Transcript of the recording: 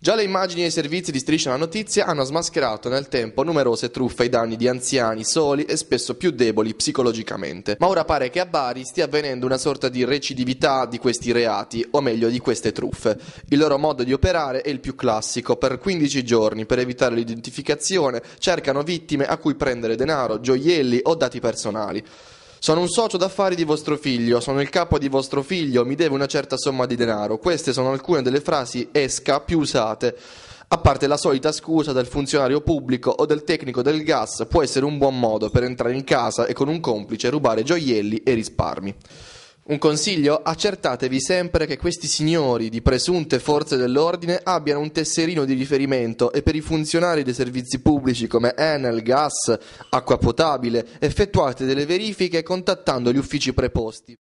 Già le immagini e i servizi di Striscia la Notizia hanno smascherato nel tempo numerose truffe ai danni di anziani soli e spesso più deboli psicologicamente. Ma ora pare che a Bari stia avvenendo una sorta di recidività di questi reati, o meglio di queste truffe. Il loro modo di operare è il più classico. Per 15 giorni, per evitare l'identificazione, cercano vittime a cui prendere denaro, gioielli o dati personali. Sono un socio d'affari di vostro figlio, sono il capo di vostro figlio, mi deve una certa somma di denaro. Queste sono alcune delle frasi esca più usate. A parte la solita scusa del funzionario pubblico o del tecnico del gas, può essere un buon modo per entrare in casa e con un complice rubare gioielli e risparmi. Un consiglio? Accertatevi sempre che questi signori di presunte forze dell'ordine abbiano un tesserino di riferimento e per i funzionari dei servizi pubblici come Enel, gas, acqua potabile, effettuate delle verifiche contattando gli uffici preposti.